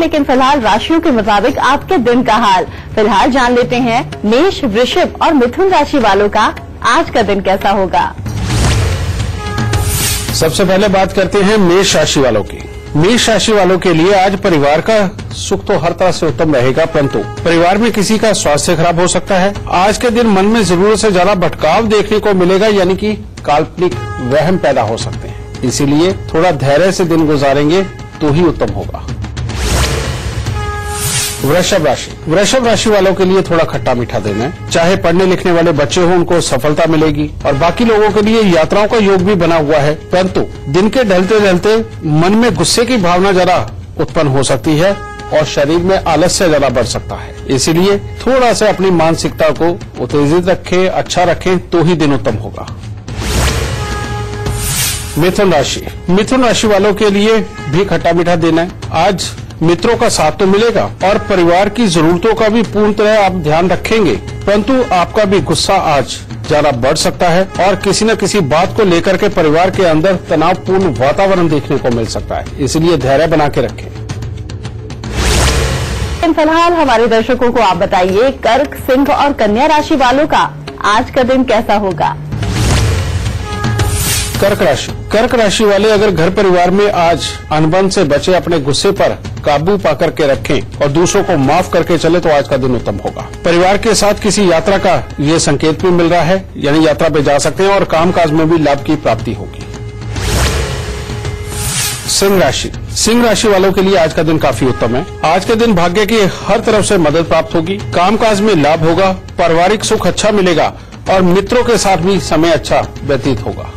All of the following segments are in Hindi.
लेकिन फ़िलहाल राशियों के मुताबिक आपके दिन का हाल। फ़िलहाल जान लेते हैं, मेष, वृषभ और मिथुन राशि वालों का आज का दिन कैसा होगा। सबसे पहले बात करते हैं मेष राशि वालों की। मेष राशि वालों के लिए आज परिवार का सुख तो हर तरह से उत्तम रहेगा, परंतु परिवार में किसी का स्वास्थ्य खराब हो सकता है। आज के दिन मन में ज़रूरत से ज़्यादा भटकाव देखने को मिलेगा, यानी कि काल्पनिक वहम पैदा हो सकते हैं। इसीलिए थोड़ा धैर्य से दिन गुजारेंगे तो ही उत्तम होगा। वृषभ राशि। वृषभ राशि वालों के लिए थोड़ा खट्टा मीठा दिन है चाहे पढ़ने लिखने वाले बच्चे हो, उनको सफलता मिलेगी। और बाकी लोगों के लिए यात्राओं का योग भी बना हुआ है। परंतु दिन के ढलते ढलते मन में गुस्से की भावना जरा उत्पन्न हो सकती है और शरीर में आलस्य ज़्यादा बढ़ सकता है। इसीलिए थोड़ा सा अपनी मानसिकता को उत्तेजित रखें अच्छा रखें तो ही दिन उत्तम होगा। मिथुन राशि। मिथुन राशि वालों के लिए भी खट्टा मीठा दिन है। आज मित्रों का साथ तो मिलेगा और परिवार की जरूरतों का भी पूर्ण तरह आप ध्यान रखेंगे। परंतु आपका भी गुस्सा आज ज़्यादा बढ़ सकता है और किसी न किसी बात को लेकर के परिवार के अंदर तनावपूर्ण वातावरण देखने को मिल सकता है। इसलिए धैर्य बना के रखें। फ़िलहाल हमारे दर्शकों को आप बताइए, कर्क, सिंह और कन्या राशि वालों का आज का दिन कैसा होगा? कर्क राशि। कर्क राशि वाले अगर घर परिवार में आज अनबन से बचे अपने गुस्से पर काबू पा करके रखें और दूसरों को माफ़ करके चले तो आज का दिन उत्तम होगा। परिवार के साथ किसी यात्रा का ये संकेत भी मिल रहा है, यानी यात्रा पे जा सकते हैं और कामकाज में भी लाभ की प्राप्ति होगी। सिंह राशि। सिंह राशि वालों के लिए आज का दिन काफ़ी उत्तम है। आज के दिन भाग्य की हर तरफ़ से मदद प्राप्त होगी। कामकाज में लाभ होगा, पारिवारिक सुख अच्छा मिलेगा और मित्रों के साथ भी समय अच्छा व्यतीत होगा।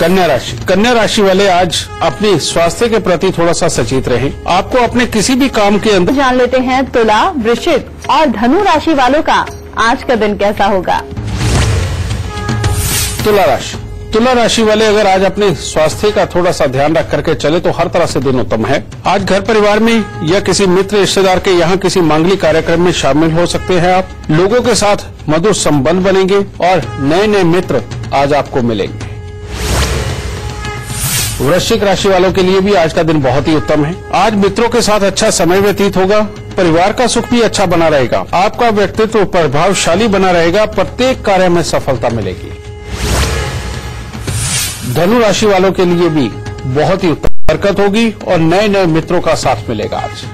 कन्या राशि। कन्या राशि वाले आज अपने स्वास्थ्य के प्रति थोड़ा सा सचेत रहें। आपको अपने किसी भी काम के अंदर जान लेते हैं तुला वृश्चिक और धनु राशि वालों का। आज का दिन कैसा होगा? तुला राशि। तुला राशि वाले अगर आज अपने स्वास्थ्य का थोड़ा सा ध्यान रख करके चले तो हर तरह से दिन उत्तम है। आज घर परिवार में या किसी मित्र रिश्तेदार के यहाँ किसी मांगलिक कार्यक्रम में शामिल हो सकते हैं आप। लोगों के साथ मधुर संबंध बनेंगे और नए नए मित्र आज आपको मिलेंगे। वृश्चिक राशि वालों के लिए भी आज का दिन बहुत ही उत्तम है। आज मित्रों के साथ अच्छा समय व्यतीत होगा, परिवार का सुख भी अच्छा बना रहेगा, आपका व्यक्तित्व प्रभावशाली बना रहेगा, प्रत्येक कार्य में सफलता मिलेगी। धनु राशि वालों के लिए भी बहुत ही उत्तम बरकत होगी और नए नए मित्रों का साथ मिलेगा आज।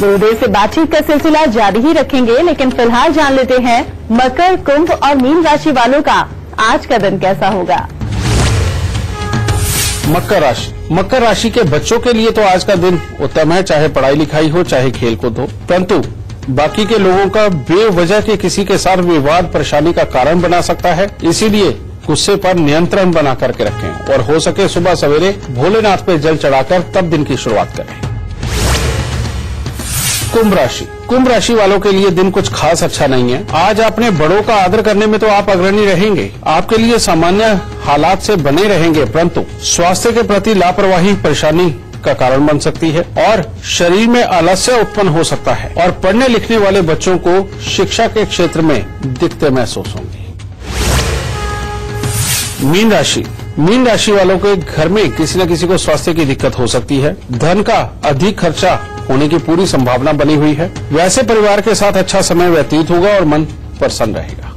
गुरुदेव से बातचीत का सिलसिला जारी ही रखेंगे, लेकिन फ़िलहाल जान लेते हैं, मकर, कुंभ और मीन राशि वालों का आज का दिन कैसा होगा। मकर राशि। मकर राशि के बच्चों के लिए तो आज का दिन उत्तम है, चाहे पढ़ाई लिखाई हो, चाहे खेल कूद हो। परंतु बाकी के लोगों का बेवजह के किसी के साथ विवाद, परेशानी का कारण बना सकता है। इसीलिए गुस्से पर नियंत्रण बना करके रखें और हो सके सुबह सवेरे भोलेनाथ पे जल चढ़ाकर तब दिन की शुरुआत करें। कुंभ राशि। कुंभ राशि वालों के लिए दिन कुछ खास अच्छा नहीं है। आज अपने बड़ों का आदर करने में तो आप अग्रणी रहेंगे। आपके लिए सामान्य हालात से बने रहेंगे, परंतु स्वास्थ्य के प्रति लापरवाही, परेशानी का कारण बन सकती है और शरीर में आलस्य उत्पन्न हो सकता है और पढ़ने लिखने वाले बच्चों को शिक्षा के क्षेत्र में दिक्कतें महसूस होंगी। मीन राशि। मीन राशि वालों के घर में किसी न किसी को स्वास्थ्य की दिक्कत हो सकती है। धन का अधिक खर्चा होने की पूरी संभावना बनी हुई है। वैसे परिवार के साथ अच्छा समय व्यतीत होगा और मन प्रसन्न रहेगा।